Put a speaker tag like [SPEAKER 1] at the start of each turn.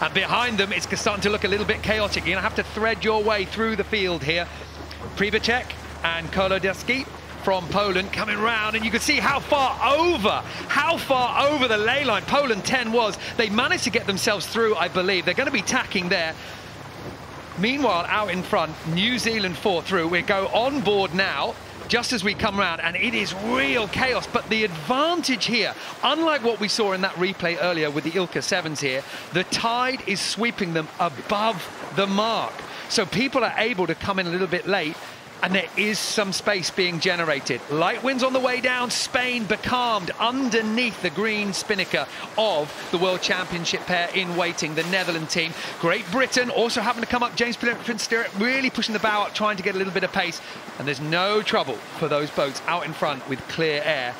[SPEAKER 1] And behind them, it's starting to look a little bit chaotic. You're going to have to thread your way through the field here. Przybytek and Kolodzinski from Poland coming round and you can see how far over, how far over the layline Poland 10 was. They managed to get themselves through, I believe. They're going to be tacking there. Meanwhile, out in front, New Zealand four through. We go on board now just as we come round, and it is real chaos. But the advantage here, unlike what we saw in that replay earlier with the ILCA Sevens here, the tide is sweeping them above the mark. So people are able to come in a little bit late and there is some space being generated. Light winds on the way down, Spain becalmed underneath the green spinnaker of the World Championship pair in waiting, the Netherlands team. Great Britain also having to come up, James Prince Stewart really pushing the bow up, trying to get a little bit of pace, and there's no trouble for those boats out in front with clear air.